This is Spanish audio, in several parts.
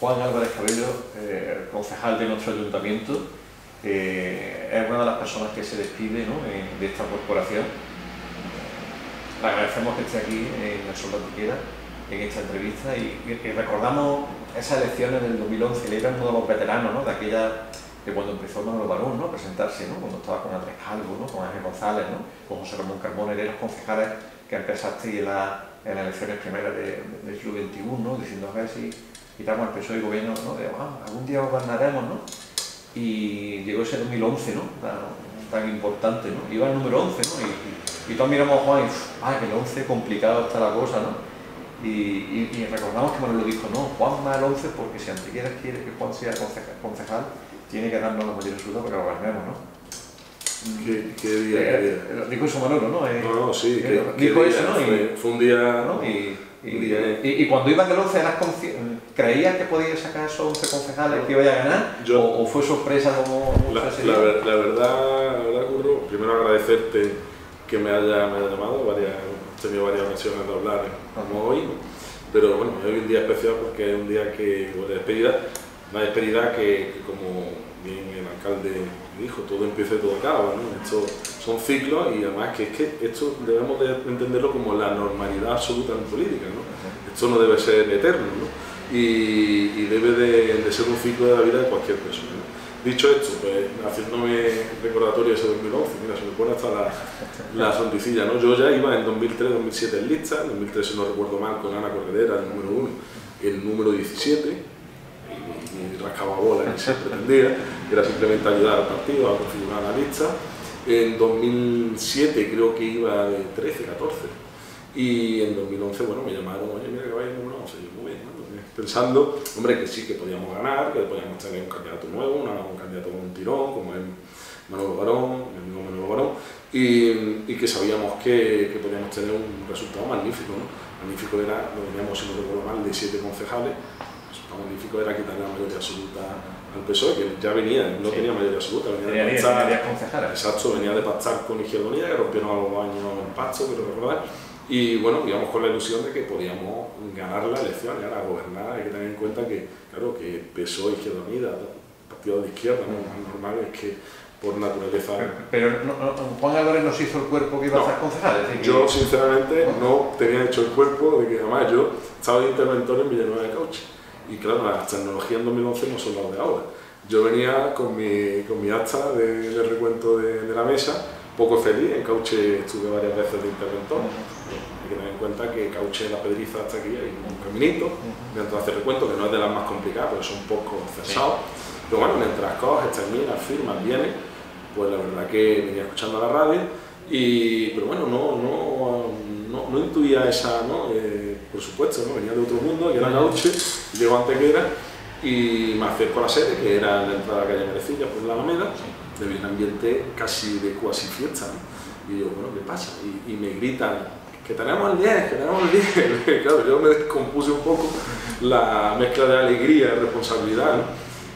Juan Álvarez Cabello, eh, concejal de nuestro ayuntamiento, eh, es una de las personas que se despide de esta corporación. Le agradecemos que esté aquí en el Sol de en esta entrevista y, recordamos esas elecciones del 2011, él era uno de los veteranos ¿no? de aquella de cuando empezó Manuel Barón ¿no? presentarse, ¿no? cuando estaba con Andrés Calvo, ¿no? con Ángel González, ¿no? con José Ramón Carmona, eran los concejales que empezaste en, la, en las elecciones primeras de, del siglo XXI, ¿no? diciendo a ver si quitamos el PSOE y gobierno, ¿no? de ah, algún día gobernaremos, ¿no? y llegó ese 2011, ¿no? tan, importante, ¿no? iba el número 11, ¿no? y, todos miramos a Juan y, ah, que el 11 complicado está la cosa, ¿no? Y, recordamos que Manuel lo dijo, no, Juan más el 11 porque si Antequera quiere que Juan sea concejal, tiene que darnos la mayoría absoluta para que lo ganemos, ¿no? ¿Qué, qué día? Eh, día? Eh, dijo eso Manolo, ¿no? Eh, no, no, sí. Eh, dijo eso, ¿no? Fue, fue, un día... ¿no? Y, y, y, cuando ibas del 11, ¿creías que podías sacar esos 11 concejales que iba a ganar? Yo, o, fue sorpresa como la, la, la, verdad, la verdad, Curro, primero agradecerte que me haya, me haya llamado, varias, he tenido varias ocasiones de hablar como hoy, pero bueno, hoy es un día especial porque es un día que, de despedida, una despedida que, que como bien el alcalde dijo, todo empieza y todo acaba, ¿no? Esto son ciclos y además que es que esto debemos de entenderlo como la normalidad absoluta en política, ¿no? Esto no debe ser eterno, ¿no? Y, debe de, ser un ciclo de la vida de cualquier persona. Dicho esto, pues haciéndome recordatorio de ese 2011, mira, se me pone hasta la, la sonrisilla, ¿no? Yo ya iba en 2003-2007 en lista, en 2003 si no recuerdo mal con Ana Corredera, el número 1, el número 17, ni rascaba bola ni se pretendía, era simplemente ayudar al partido a configurar la lista. En 2007 creo que iba de 13, 14 y en 2011 bueno, me llamaron, oye mira que vaya número 11, yo muy bien, pensando, hombre, que sí que podíamos ganar, que podíamos tener un candidato nuevo, un candidato con un tirón, como es Manuel Barón, el mismo Manuel Barón, y, y que sabíamos que, que, podíamos tener un resultado magnífico, ¿no? Magnífico era, lo teníamos, si no recuerdo mal, de siete concejales, magnífico era quitarle la mayoría absoluta al PSOE, que ya venía, no tenía mayoría absoluta, venía de pactar, exacto, venía de pactar con Izquierda Unida, que rompieron a los años el pacto, quiero recordar, y bueno, íbamos con la ilusión de que podíamos ganar la elección, y ahora gobernar, hay que tener en cuenta que, claro, que PSOE, Izquierda Unida, partido de izquierda, ¿no? lo normal es que por naturaleza... Pero, Juan Álvarez no se hizo el cuerpo que iba a ser concejal, Yo, sinceramente, no tenía hecho el cuerpo, de que además yo estaba de interventor en Villanueva de Cauche y claro, las tecnologías en 2011 no son las de ahora. Yo venía con mi, con mi acta de, recuento de, de, la mesa, poco feliz, en Cauche estuve varias veces de interventor. Hay que tener en cuenta que Cauche, la pedriza hasta aquí, hay un caminito, mientras hace recuento, que no es de las más complicadas, pero son poco cesados. Pero bueno, mientras coges, terminas, firmas, vienes, pues la verdad que venía escuchando la radio, y, pero bueno, no, no, no, no intuía esa, ¿no? Eh, por supuesto, venía de otro mundo, que era Cauche, llego a Antequera y me acerco a la sede, que era la entrada a la calle Merecilla, por la Alameda, de un ambiente casi de cuasi fiesta. ¿no? Y yo, bueno, ¿qué pasa? Y, me gritan, que tenemos el 10, que tenemos el 10. claro, yo me descompuse un poco la mezcla de alegría y responsabilidad. ¿no?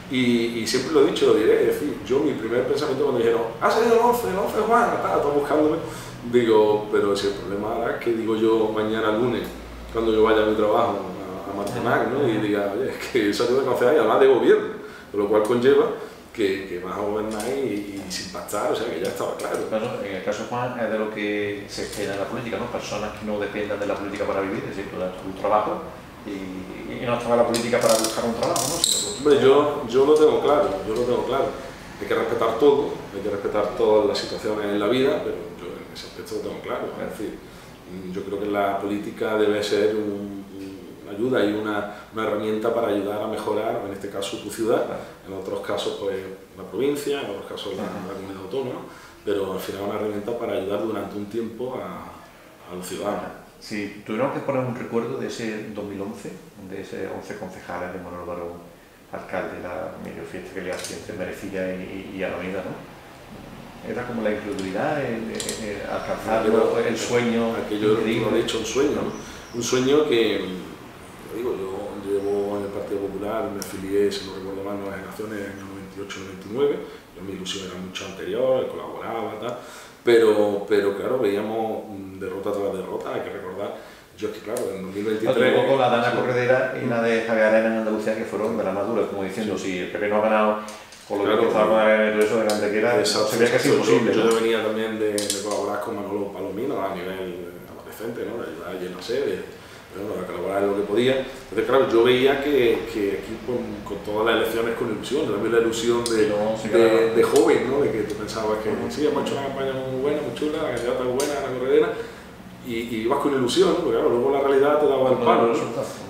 Y, siempre lo he dicho, lo diré, es decir, yo mi primer pensamiento cuando dijeron, ha salido el 11, el 11 Juan, estaba buscándome, digo, pero si el problema es que digo yo mañana lunes, cuando yo vaya a mi trabajo a, a ¿no? y diga, oye, es que eso tengo que conocer y además de gobierno, lo cual conlleva que, que vas a gobernar y, y, sin pactar, o sea que ya estaba claro. En el caso Juan es de lo que se espera en la política, ¿no? Personas que no dependan de la política para vivir, es decir, tú das tu trabajo y, y no estás la política para buscar un trabajo, ¿no? Sino Hombre, yo, yo lo tengo claro, yo lo tengo claro. Hay que respetar todo, hay que respetar todas las situaciones en la vida, pero yo en ese aspecto lo tengo claro. Es decir, yo creo que la política debe ser un, una ayuda y una, una, herramienta para ayudar a mejorar, en este caso tu ciudad, en otros casos pues la provincia, en otros casos la, la comunidad autónoma, pero al final una herramienta para ayudar durante un tiempo a, a los ciudadanos. Si tuviéramos que poner un recuerdo de ese 2011, de ese 11 concejales de Manuel Barón, alcalde de la medio fiesta que le hace entre Merecilla y, y, y Alameda, ¿no? Era como la incredulidad, el, el alcanzar el sueño. Aquello lo he dicho, un sueño, ¿no? Un sueño que, digo, yo llevo en el Partido Popular, me afilié, si no recuerdo mal, nuevas generaciones en el 98-99, yo mi ilusión era mucho anterior, colaboraba, tal, pero, pero claro, veíamos derrota tras derrota, hay que recordar yo es que claro, en 2023... No, con la Dana Corredera y la de Javier Arena en Andalucía, que fueron de las más duras, como diciendo, si el PP no ha ganado por lo claro, que estaba con el eso de Antequera, eso se veía casi imposible. Yo, yo venía también de, de, colaborar con Manolo Palomino a nivel adolescente, ¿no? de ayudar allí en la serie, bueno, a colaborar en lo que podía. Entonces, claro, yo veía que, que aquí con, con, todas las elecciones con ilusión, también la ilusión de, no, de, de, joven, ¿no? de que tú pensabas que sí, hemos hecho una campaña muy buena, muy chula, la candidata muy buena, la corredera, y, y, ibas con ilusión, porque claro, luego la realidad te daba el palo, ¿no?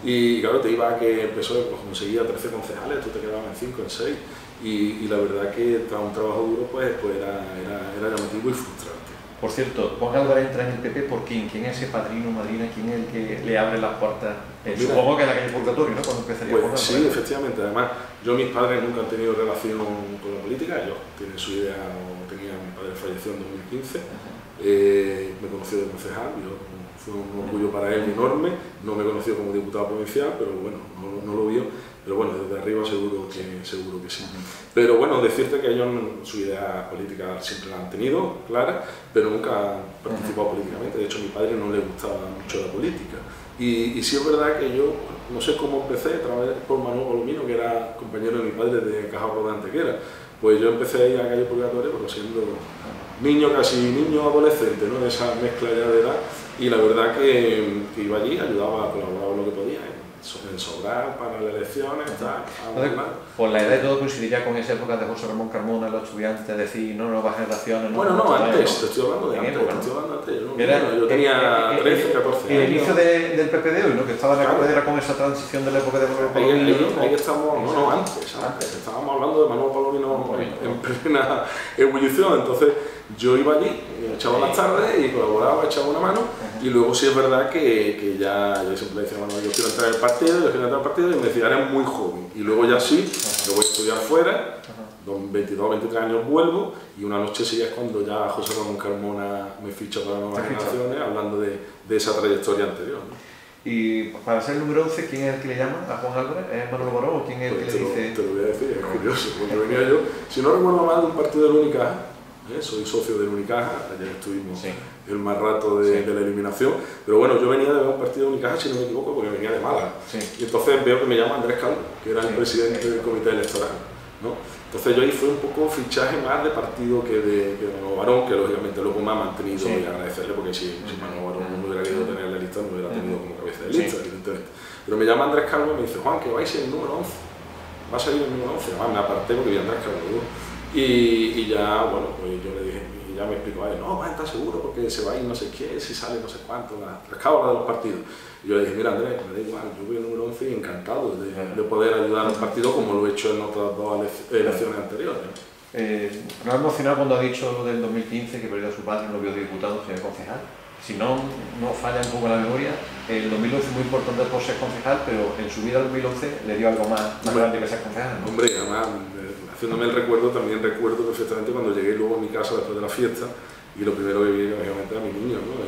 Y claro, te iba a que empezó, pues conseguía 13 concejales, tú te quedabas en 5, en 6 y, y, la verdad que tras un trabajo duro pues, pues era, era, era, llamativo y frustrante. Por cierto, Juan Álvarez entra en el PP por quién? ¿Quién es ese padrino, madrina? ¿Quién es el que le abre las puertas? Eh, supongo que en la calle Purgatorio, ¿no? Cuando empezaría pues, Sí, efectivamente. Además, yo mis padres nunca han tenido relación con la política, ellos tienen su idea, o tenían, mi padre falleció en 2015, eh, me conoció de concejal, yo, fue un orgullo para él enorme, no me conoció como diputado provincial, pero bueno, no, no lo vio pero bueno, desde arriba seguro que, seguro que sí. Pero bueno, decirte que ellos su idea política siempre la han tenido, clara, pero nunca han participado políticamente. De hecho, a mi padre no le gustaba mucho la política. Y, y sí es verdad que yo, no sé cómo empecé, a través por Manuel Colomino, que era compañero de mi padre de Caja Rodante, que era. Pues yo empecé a ir a calle purgatorio, pero siendo niño, casi niño adolescente, ¿no? de esa mezcla ya de edad. Y la verdad que, que iba allí, ayudaba a colaborar en lo que podía en sobrar para las elecciones, tal, Por la edad y todo coincidiría con esa época de José Ramón Carmona, los estudiantes, de decir, no, nuevas generaciones. No, bueno, no, antes, te estoy hablando de antes, época, estoy hablando antes, yo, no, yo tenía 13, 14 años. El inicio de, del PP de hoy, ¿no? que estaba en la claro. con esa transición de la época de Manuel Palomino. Ahí, ahí, ahí, estamos, no, no, antes, antes, estábamos hablando de Manuel Palomino en plena ebullición, entonces yo iba allí, echaba las tardes y colaboraba, echaba una mano y luego sí es verdad que, que ya yo siempre decía, bueno, yo quiero entrar en el partido, yo quiero entrar al partido y me decía, eres muy joven y luego ya sí, me voy a estudiar fuera, 22, 23 años vuelvo y una noche sí es cuando ya José Ramón Carmona me ficha para nuevas generaciones hablando de, de, esa trayectoria anterior. Y para ser el número 11, ¿quién es el que le llama a Juan Álvarez? ¿Es Manuel Boró o quién es el pues que le dice...? Te lo voy a decir, es curioso, cuando venía yo, si no recuerdo mal, de un partido de Única ¿eh? soy socio del Unicaja, ayer estuvimos el más rato de, de, la eliminación, pero bueno, yo venía de ver un partido de Unicaja, si no me equivoco, porque venía de Málaga, y entonces veo que me llama Andrés Calvo, que era el presidente del comité electoral, ¿no? Entonces yo ahí fue un poco fichaje más de partido que de, que de Manuel Barón, que lógicamente luego me ha mantenido y agradecerle, porque si, si Manuel Barón no hubiera querido tener en la lista, no hubiera tenido como cabeza de lista, evidentemente. Pero me llama Andrés Calvo y me dice, Juan, que vais en el número 11, va a salir el número 11, además me aparté porque vi a Andrés Calvo, y, y, ya, bueno, pues yo le dije, y ya me explicó a él, no, va a estar seguro porque se va a ir no sé qué, si sale no sé cuánto, la, la cábala de los partidos. Y yo le dije, mira Andrés, me da igual, yo voy el número 11 y encantado de, de poder ayudar al partido como lo he hecho en otras dos elecciones anteriores. Eh, me ha emocionado cuando ha dicho lo del 2015, que perdió a su padre, no vio diputado, sino concejal. Si no, no falla un poco la memoria, el 2011 es muy importante por ser concejal, pero en su vida el 2011 le dio algo más, más grande que ser concejal. ¿no? Hombre, además haciéndome el recuerdo, también recuerdo perfectamente cuando llegué luego a mi casa después de la fiesta y lo primero que vi obviamente era mi niño. ¿no?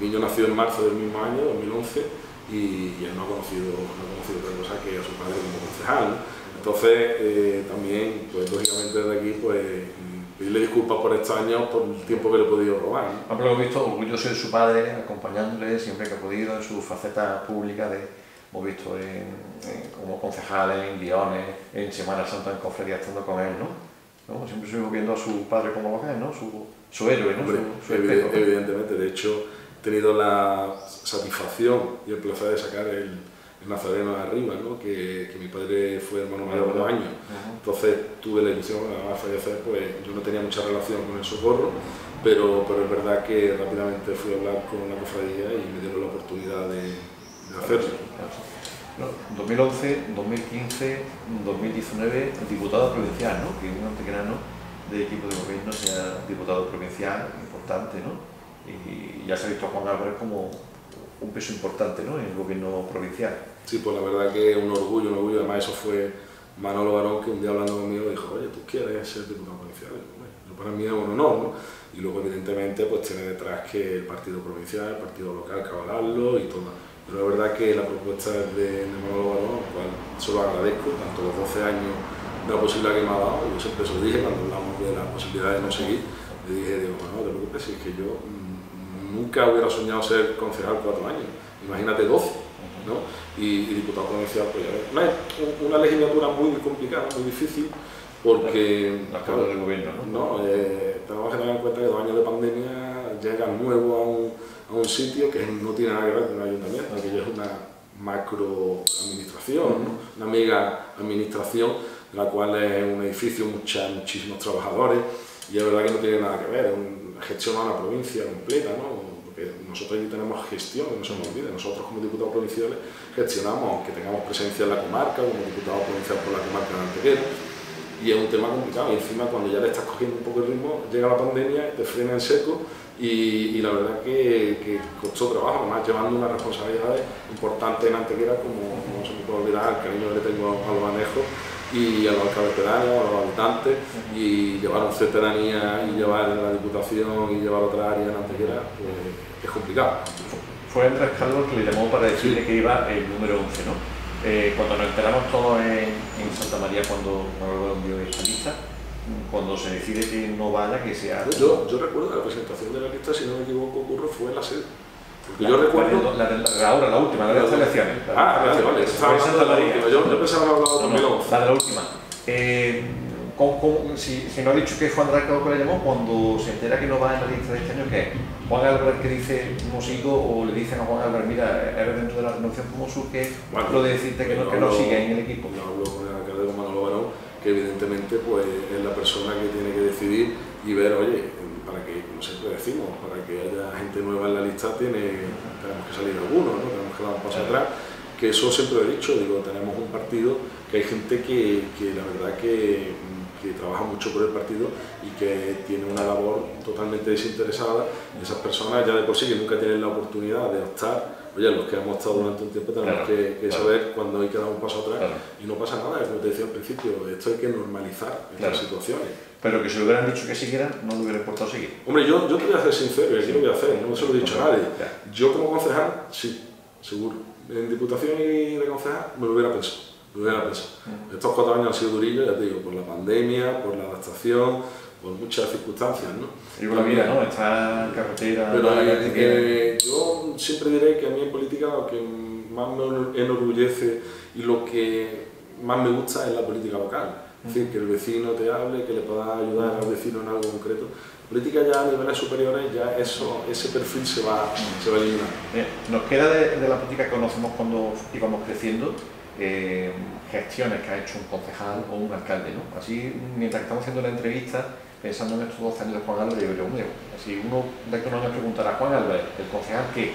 mi niño nació en marzo del mismo año, 2011, y, y él no ha, conocido, no ha conocido otra cosa que a su padre como concejal. Entonces, eh, también, pues lógicamente desde aquí, pues pedirle disculpas por estos años, por el tiempo que le he podido robar. ¿no? Pero lo he visto orgulloso de su padre, acompañándole siempre que ha podido en su faceta pública de hemos visto en, en, como concejales, en guiones, en Semana Santa en cofradía estando con él, ¿no? ¿no? Siempre estuvimos viendo a su padre como lo que es, ¿no? Su, su héroe, ¿no? Hombre, su, su evidente, evidentemente, de hecho he tenido la satisfacción y el placer de sacar el, el Nazareno de arriba, ¿no? que, que, mi padre fue hermano mayor de dos años. Entonces tuve la ilusión, a fallecer, pues yo no tenía mucha relación con el socorro, pero, pero es verdad que rápidamente fui a hablar con la cofradía y me dieron la oportunidad de, hacerlo. 2011, 2015, 2019, diputado provincial, ¿no? que un antequerano de equipo de gobierno sea diputado provincial, importante, ¿no? y ya se ha visto a Juan Álvarez como un peso importante ¿no? en el gobierno provincial. Sí, pues la verdad que un orgullo, un orgullo, además eso fue Manolo Barón que un día hablando conmigo dijo, oye, ¿tú quieres ser diputado provincial? Para mí es un honor, ¿no? Y luego evidentemente pues tiene detrás que el partido provincial, el partido local, cabalarlo y todo pero la verdad que la propuesta es de, de Manolo Barón, cual se lo agradezco, tanto los 12 años de la posibilidad que me ha dado, yo siempre se lo dije cuando hablamos de la posibilidad de no seguir, le dije, digo, bueno, no te preocupes, es que yo mm, nunca hubiera soñado ser concejal cuatro años, imagínate 12, ¿no? Y, diputado provincial, pues ya ves. Una, una legislatura muy complicada, muy difícil, porque... La claro, del gobierno, ¿no? no eh, tenemos que tener en cuenta que dos años de pandemia llegan nuevo a un, a un sitio que no tiene nada que ver con el ayuntamiento, que es una macro administración, una mega administración, la cual es un edificio, mucha, muchísimos trabajadores, y es verdad que no tiene nada que ver, es una provincia completa, ¿no? porque nosotros aquí tenemos gestión, no se nos olvide, nosotros como diputados provinciales gestionamos, aunque tengamos presencia en la comarca, como diputados provinciales por la comarca de Antequera, y es un tema complicado, y encima cuando ya le estás cogiendo un poco el ritmo, llega la pandemia, te frena en seco, y, la verdad que, que, costó trabajo, además llevando unas responsabilidades importantes en Antequera, como no se me puede olvidar el cariño que le tengo a los manejos y a los alcaldes pedáneos, a los habitantes, y llevar un cercanía y llevar la Diputación y llevar otra área en Antequera, pues es complicado. Fue Andrés Carlos que le llamó para decirle que iba el número 11, ¿no? Eh, cuando nos enteramos todos en, en Santa María, cuando nos envió esta lista, cuando se decide que no vaya, que sea... Yo, yo recuerdo la presentación de la lista, si no me equivoco, Curro, fue en la sede. Porque yo recuerdo... La, la, ahora, la última, la de las elecciones. Ah, vale, vale. Estaba hablando de la última. Yo, yo pensaba que hablado de 2011. La de la última. Eh, si, si, no ha dicho que fue Andrés Cabo que le llamó, cuando se entera que no va en la lista de este año, ¿qué? Juan Álvarez que dice no sigo o le dicen a Juan Álvarez, mira, eres dentro de la renovación, ¿cómo surge bueno, lo de decirte que no, que no sigue en el equipo? Yo hablo con el alcalde de que evidentemente pues, es la persona que tiene que decidir y ver, oye, para que, como siempre decimos, para que haya gente nueva en la lista tiene, tenemos que salir algunos, ¿no? tenemos que dar un paso atrás, que eso siempre lo he dicho, digo, tenemos un partido que hay gente que, que la verdad que, que, trabaja mucho por el partido y que tiene una labor totalmente desinteresada, esas personas ya de por sí que nunca tienen la oportunidad de optar oye, los que hemos estado durante un tiempo tenemos que, saber cuando hay que dar un paso atrás y no pasa nada, como te decía al principio, esto hay que normalizar estas situaciones. Pero que si lo hubieran dicho que siguieran, no lo hubiera importado seguir. Hombre, yo, yo te voy a ser sincero y aquí lo voy a hacer, no se lo he dicho a nadie. Yo como concejal, sí, seguro. En Diputación y de concejal me lo hubiera pensado. Me hubiera pensado. Estos cuatro años han sido durillos, ya te digo, por la pandemia, por la adaptación, por muchas circunstancias, ¿no? Y por la vida, ¿no? Está en carretera... Pero eh, yo siempre diré que a mí en política lo que más me enorgullece y lo que más me gusta es la política local. Es decir, que el vecino te hable, que le puedas ayudar al vecino en algo concreto. Política ya a niveles superiores, ya eso, ese perfil se va, se va a eliminar. nos queda de, de, la política que conocemos cuando íbamos creciendo, eh, gestiones que ha hecho un concejal o un alcalde. ¿no? Así, mientras estamos haciendo la entrevista, pensando en estos 12 años de Juan Álvarez, yo hombre, si uno de estos años preguntara a Juan Álvarez, el concejal que,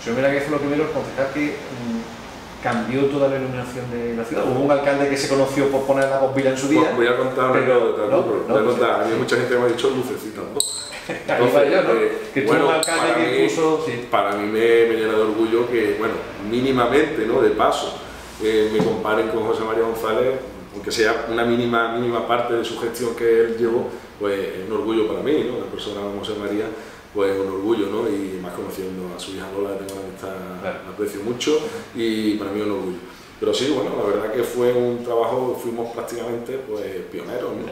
si yo mira que lo primero, el concejal que mm, cambió toda la iluminación de la ciudad. Hubo un alcalde que se conoció por poner la bombilla en su día. Pues voy a contar, pero, no, no, voy a contar. a mí mucha gente me ha dicho lucecitas, ¿no? Entonces, yo, ¿no? Eh, que bueno, un alcalde que puso... Sí. Para mí me, me, llena de orgullo que, bueno, mínimamente, ¿no? De paso, eh, me comparen con José María González, aunque sea una mínima, mínima parte de su gestión que él llevó, pues es un orgullo para mí, ¿no? La persona como José María, pues un orgullo, ¿no? Y más conociendo a su hija Lola, tengo una amistad, la aprecio mucho y para mí es un orgullo. Pero sí, bueno, la verdad que fue un trabajo, fuimos prácticamente pues pioneros, ¿no?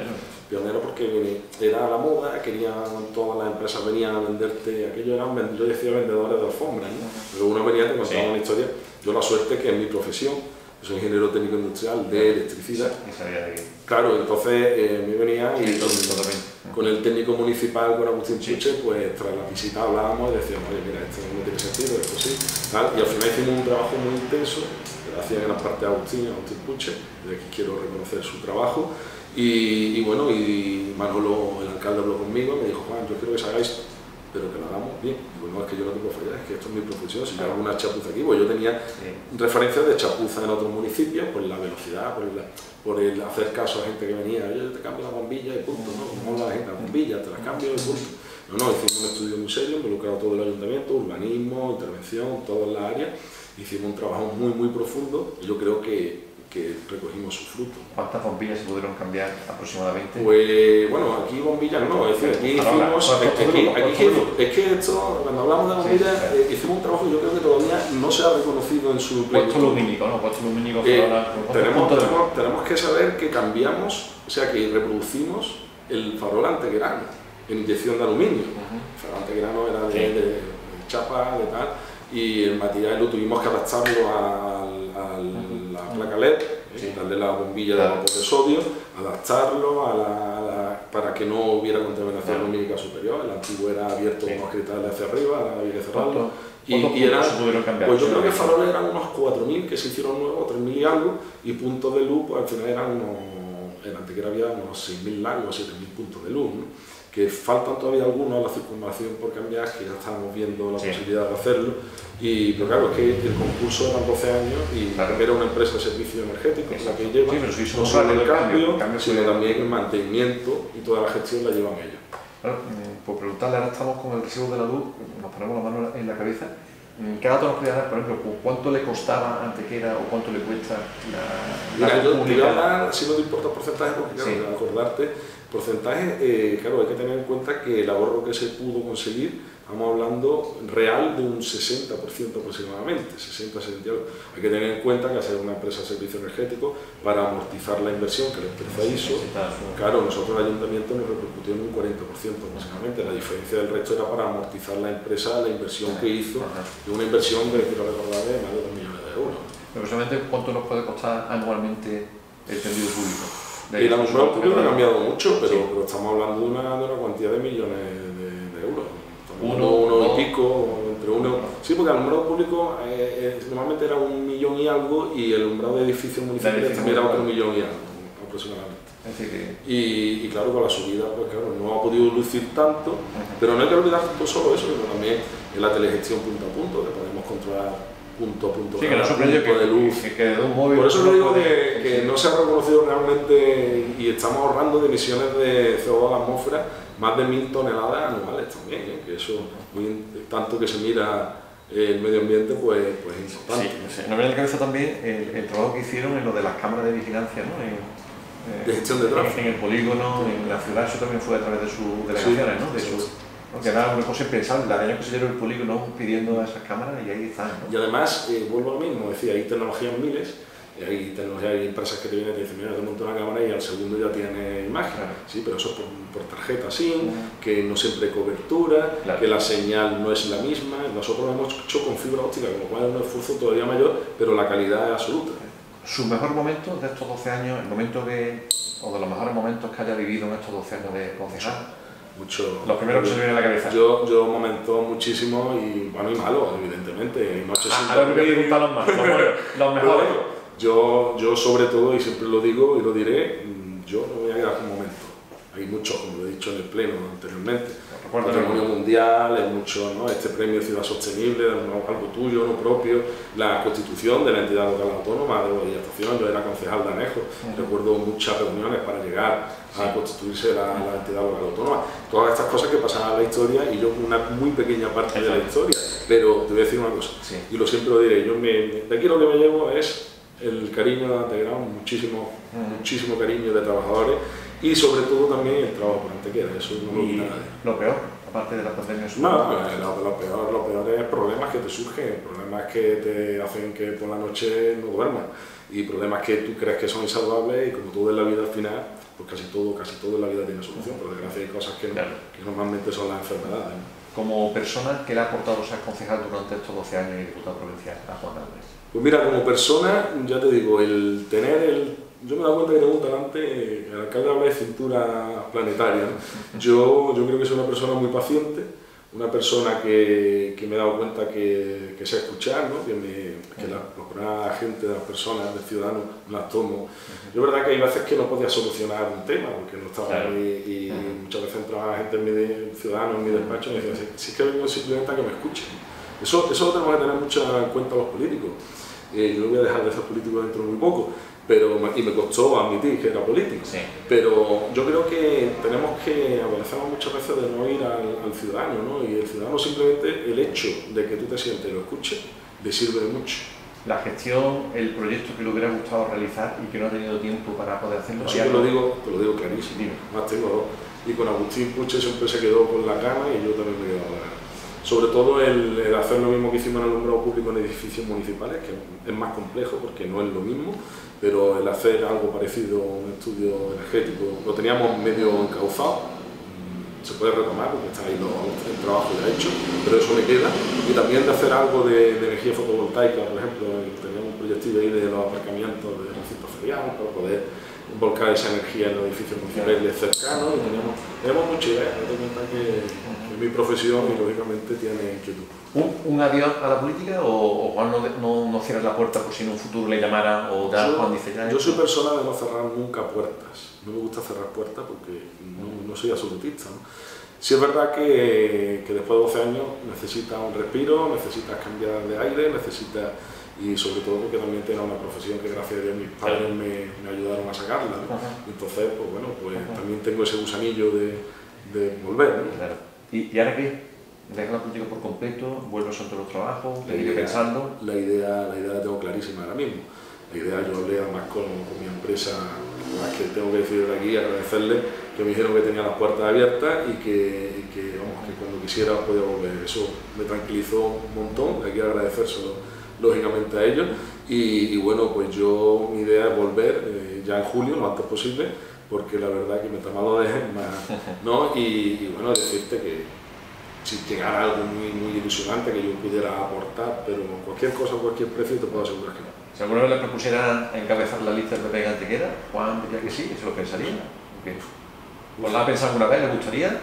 Pioneros porque era la moda, querían, todas las empresas venían a venderte, aquello eran, yo decía vendedores de alfombras, ¿no? Pero uno venía te contaba una historia, yo la suerte que en mi profesión, soy ingeniero técnico industrial de electricidad. Claro, entonces eh, me venía y con, el técnico municipal, con Agustín Puche, pues tras la visita hablábamos y decíamos, oye, mira, esto no tiene sentido, esto sí. Y al final hicimos un trabajo muy intenso, hacía en gran parte Agustín, Agustín Puche, de aquí quiero reconocer su trabajo. Y, y, bueno, y Manolo, el alcalde, habló conmigo y me dijo, Juan, yo quiero que se hagáis pero que lo hagamos bien. Digo, no, es que yo no tengo fallar, es que esto es mi profesión, si yo hago una chapuza aquí, pues yo tenía referencias de chapuza en otros municipios, por la velocidad, por el, por el hacer caso a gente que venía, yo te cambio la bombilla y punto, ¿no? Como la gente, la bombilla, te la cambio y punto. No, no, hicimos un estudio muy serio, involucrado todo el ayuntamiento, urbanismo, intervención, todas las áreas, hicimos un trabajo muy, muy profundo y yo creo que que recogimos su fruto. ¿Cuántas bombillas se pudieron cambiar aproximadamente? Pues bueno, aquí bombillas no, es decir, aquí hicimos, aquí, es que esto, cuando hablamos de bombillas, eh, hicimos un trabajo que yo creo que todavía no se ha reconocido en su Puesto lumínico, ¿no? Puesto lumínico eh, tenemos, tenemos, tenemos, que saber que cambiamos, o sea, que reproducimos el farol antegrano en inyección de aluminio. El farol antegrano era de chapa, de tal, y el material lo tuvimos que adaptarlo a, LED, darle la bombilla de vapor de sodio, adaptarlo para que no hubiera contaminación lumínica superior. El antiguo era abierto con unos cristales hacia arriba, había que cerrarlo. Y, y eran, pues yo creo que faroles eran unos 4.000 que se hicieron nuevos, 3.000 y algo, y puntos de luz, pues al final eran unos, en antequera había unos 6.000 largos, 7.000 puntos de luz que faltan todavía algunos a la circunvalación por cambiar, que ya estamos viendo la posibilidad de hacerlo. Y pero claro, es que el concurso eran 12 años y era una empresa de servicio energético la que lleva, sí, no solo el cambio, sino también el mantenimiento y toda la gestión la llevan ellos. Claro, mm, por preguntarle, ahora estamos con el recibo de la luz, nos ponemos la mano en la cabeza. Mm, ¿Qué datos nos podría dar, por ejemplo, cuánto le costaba Antequera o cuánto le cuesta la, Mira, yo te voy a dar, si no te importa el porcentaje, porque claro, acordarte, porcentaje, eh, claro, hay que tener en cuenta que el ahorro que se pudo conseguir, estamos hablando real de un 60% aproximadamente, 60 70 Hay que tener en cuenta que hacer una empresa de servicio energético para amortizar la inversión que la empresa hizo, claro, nosotros el ayuntamiento nos repercutió en un 40% aproximadamente, la diferencia del resto era para amortizar la empresa la inversión que hizo, de una inversión de, quiero recordar, de más de 2 millones de euros. Pero ¿cuánto nos puede costar anualmente el tendido público? El alumbrado público no ha cambiado mucho, pero, estamos hablando de una, de una, cantidad de millones de, euros. Uno, uno y pico, entre uno. Sí, porque el alumbrado público eh, eh, normalmente era un millón y algo y el alumbrado de edificios municipales también era otro millón y algo aproximadamente. Y, y, claro, con la subida, pues claro, no ha podido lucir tanto, pero no hay que olvidar no solo eso, sino también en la telegestión punto a punto, que podemos controlar punto a punto. Sí, que no que, de luz. Que, un móvil Por eso lo digo que, que, no se ha reconocido realmente y estamos ahorrando de emisiones de CO2 a la atmósfera más de mil toneladas anuales también, ¿eh? que eso, muy, tanto que se mira el medio ambiente, pues, pues es importante. Sí, no me viene la cabeza también el, trabajo que hicieron en lo de las cámaras de vigilancia, ¿no? En, eh, de gestión de tráfico. En, el polígono, en la ciudad, eso también fue a través de sus delegaciones, ¿no? De su, porque era una cosa impensable, la año que se el polígono pidiendo esas cámaras y ahí están. ¿no? Y además, eh, vuelvo a lo mismo, decía, hay tecnologías miles, hay tecnología, hay empresas que te vienen y te dicen, mira, te monto una cámara y al segundo ya tiene imagen. Sí, pero eso es por, tarjeta SIM, que no siempre hay cobertura, que la señal no es la misma. Nosotros lo hemos hecho con fibra óptica, con lo cual es un esfuerzo todavía mayor, pero la calidad es absoluta. ¿Su mejor momento de estos 12 años, el momento que, o de los mejores momentos que haya vivido en estos 12 años de concejal? Mucho. Los primeros que se vienen a la cabeza. Yo, yo momento muchísimo y bueno y malo, evidentemente. noches ah, a ver, los más, los, mejores. yo, yo sobre todo, y siempre lo digo y lo diré, mm, yo no voy a quedar con momento. Hay muchos, como lo he dicho en el pleno anteriormente patrimonio mundial, es mucho, ¿no? este premio Ciudad Sostenible, algo tuyo, no propio, la constitución de la entidad local autónoma de estación, yo era concejal de Anejo, recuerdo muchas reuniones para llegar a constituirse la, entidad local autónoma, todas estas cosas que pasan a la historia y yo una muy pequeña parte de la historia, pero te voy a decir una cosa, y lo siempre lo diré, yo me, de aquí lo que me llevo es el cariño de Antegrado, muchísimo, muchísimo cariño de trabajadores y sobre todo también el trabajo por Antequera, eso no lo olvida nadie. ¿Lo peor? Aparte de la pandemia. No, eh, lo, peor, lo peor es problemas que te surgen, problemas que te hacen que por la noche no duermas y problemas que tú crees que son insalvables y como todo en la vida al final, pues casi todo, casi todo en la vida tiene solución, por desgracia hay cosas que, que normalmente son las enfermedades. Como persona, ¿qué le ha aportado ser concejal durante estos 12 años y diputado provincial a Juan Álvarez? Pues mira, como persona, ya te digo, el tener el yo me he dado cuenta que tengo un talante, el alcalde habla de cintura planetaria, yo, yo creo que soy una persona muy paciente, una persona que, que me he dado cuenta que, que sé escuchar, ¿no? que, me, que la, la gente de las personas, del ciudadano, las tomo. Yo verdad que hay veces que no podía solucionar un tema, porque no estaba ahí y muchas veces entraba gente en mi, ciudadano en mi despacho y me decía, si, es que vengo simplemente a que me escuchen. Eso, eso lo tenemos que tener mucho en cuenta los políticos. Eh, yo no voy a dejar de ser político dentro de muy poco, pero, y me costó admitir que era político. Pero yo creo que tenemos que avanzamos muchas veces de no ir al, ciudadano, ¿no? y el ciudadano simplemente, el hecho de que tú te sientes y lo escuches, le sirve de mucho. La gestión, el proyecto que le hubiera gustado realizar y que no ha tenido tiempo para poder hacerlo. Sí, te lo digo, te lo digo clarísimo, más tengo dos. Y con Agustín Puche siempre se quedó con la gana y yo también me he quedado con la gana sobre todo el, hacer lo mismo que hicimos en el alumbrado público en edificios municipales, que es más complejo porque no es lo mismo, pero el hacer algo parecido a un estudio energético lo teníamos medio encauzado, se puede retomar porque está ahí el trabajo ya hecho, pero eso me queda. Y también de hacer algo de, energía fotovoltaica, por ejemplo, tenemos un proyecto ahí de los aparcamientos de recintos feriados para poder volcar esa energía en los edificios municipales cercanos y tenemos, tenemos mucha idea, me cuenta que, que, mi profesión y lógicamente tiene inquietud. ¿Un, ¿Un, adiós a la política o, Juan no, no, no cierra la puerta por si en un futuro le llamara o ya yo, Juan dice? Yo soy persona de no cerrar nunca puertas, no me gusta cerrar puertas porque no, no soy absolutista. ¿no? Sí es verdad que, que, después de 12 años necesitas un respiro, necesitas cambiar de aire, necesitas y sobre todo porque también tengo una profesión que gracias a Dios mis padres me, me ayudaron a sacarla. ¿no? Entonces, pues bueno, pues también tengo ese gusanillo de, de volver. ¿no? Claro. ¿Y, ¿Y, ahora qué? ¿Dejas la política por completo? ¿Vuelves a otro trabajo? ¿Le sigue pensando? La idea, la idea la tengo clarísima ahora mismo. La idea, yo hablé además con, con mi empresa, además que tengo que decir de aquí, agradecerle que me dijeron que tenía las puertas abiertas y que, y que, vamos, que cuando quisiera podía volver. Eso me tranquilizó un montón, hay que agradecérselo lógicamente a ellos. Y, y, bueno, pues yo, mi idea es volver eh, ya en julio, lo antes posible, porque la verdad que me está malo de más, ¿no? Y, y, bueno, decirte que si llegara algo muy, muy ilusionante que yo pudiera aportar, pero cualquier cosa, cualquier precio, te puedo asegurar que no. Si alguna vez le propusieran encabezar la lista de PP Antequera, Juan diría que sí, eso lo pensaría. Okay. ¿Os la ha pensado alguna vez? ¿Le gustaría?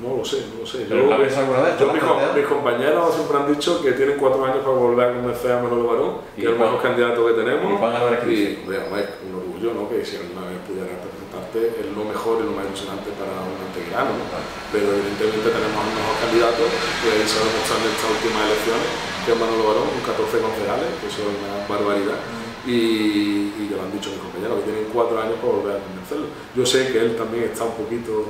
No lo sé, no lo sé. ¿Pero yo, la vez? Yo, mis, mis, compañeros siempre han dicho que tienen cuatro años para volver a convencer a Manolo Barón, que es el mejor candidato que tenemos. Y Juan Álvarez Y, es un orgullo, ¿no? Que si alguna vez pudiera representarte es lo mejor y lo más ilusionante para un antegrano, ¿no? Pero evidentemente tenemos un mejor candidato, que ahí se ha demostrado en estas últimas elecciones, que es Manolo Barón, con 14 concejales, que eso es una barbaridad y, y ya lo han dicho mis compañeros, que tienen cuatro años para volver a convencerlo. Yo sé que él también está un poquito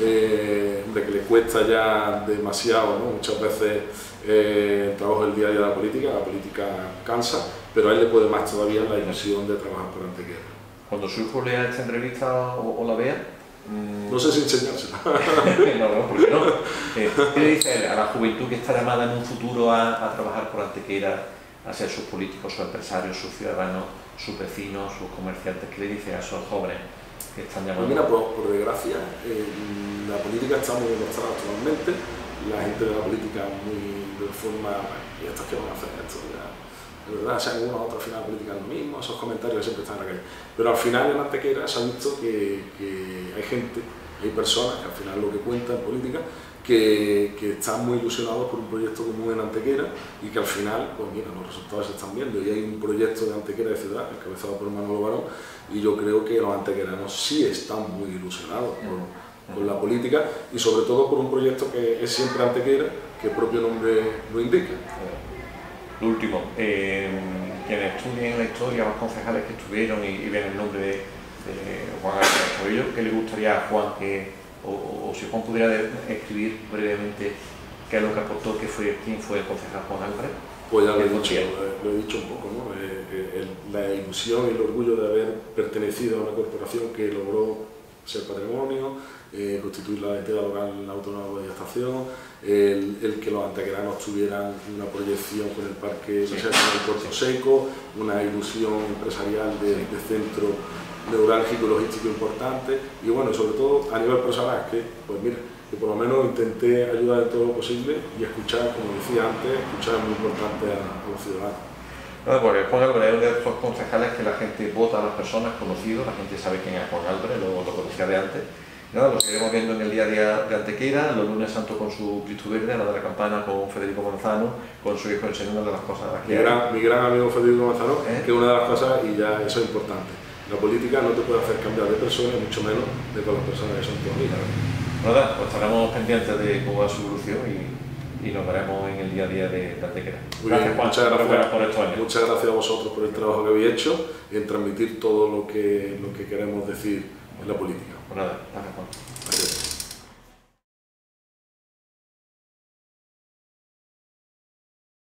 eh, de que le cuesta ya demasiado, ¿no? muchas veces eh, el trabajo del día a día de la política, la política cansa, pero a él le puede más todavía la ilusión de trabajar por Antequera. Cuando su hijo lea esta entrevista o, o la vea, mmm... no sé si enseñársela. no, no, ¿por qué no? Eh, ¿Qué le dice a la juventud que está llamada en un futuro a, a trabajar por Antequera? A ser sus políticos, sus empresarios, sus ciudadanos, sus vecinos, sus comerciantes, ¿qué le dice a esos jóvenes que están llamando? Pues mira, por, por desgracia, eh, la política está muy demostrada actualmente, la gente de la política muy de forma, ¿y estos que van a hacer esto? Ya, de verdad, o sea, una u otra final política es lo mismo, esos comentarios que siempre están en la calle. Pero al final en Antequera se ha visto que, que hay gente, hay personas que al final lo que cuenta en política que, que, están muy ilusionados por un proyecto común en Antequera y que al final, pues mira, los resultados se están viendo y hay un proyecto de Antequera de ciudad encabezado por Manolo Barón y yo creo que los antequeranos sí están muy ilusionados por, por, la política y sobre todo por un proyecto que es siempre Antequera, que el propio nombre lo indica. Lo último, eh, quienes estudien la historia, los concejales que estuvieron y, y ven el nombre de, de Juan Álvarez ¿qué le gustaría a Juan que o, o, si Juan pudiera escribir brevemente qué es lo que aportó, qué fue, quién fue el concejal Juan Álvarez. Pues ya lo he, dicho, lo he dicho un poco, ¿no? Eh, eh, el, la ilusión y el orgullo de haber pertenecido a una corporación que logró ser patrimonio, eh, constituir la entidad local autónoma de estación, el, el, que los antequeranos tuvieran una proyección con el parque sí. con el Puerto Seco, una ilusión empresarial de, de centro neurálgico y logístico importante y bueno, sobre todo a nivel personal, que pues mira, que por lo menos intenté ayudar en todo lo posible y escuchar, como decía antes, escuchar es muy importante a, a los ciudadanos. No, porque Juan Álvarez es de esos concejales que la gente vota a las personas conocidos, la gente sabe quién es Juan Álvarez, lo, lo conocía de antes. Nada, lo seguiremos viendo en el día a día de Antequera, los lunes santo con su Cristo Verde, la de la campana con Federico Manzano, con su hijo enseñando de las cosas. Mi gran, mi gran amigo Federico Manzano, ¿Eh? que es una de las cosas, y ya eso es importante la política no te puede hacer cambiar de persona, mucho menos de con las personas que son tus amigas. Nada, pues estaremos pendientes de cómo va su evolución y, y nos veremos en el día a día de, de Antequera. Gracias, Juan. Muchas gracias, por estos años. muchas gracias a vosotros por el trabajo que habéis hecho y en transmitir todo lo que, lo que queremos decir en la política. Pues nada, gracias Juan.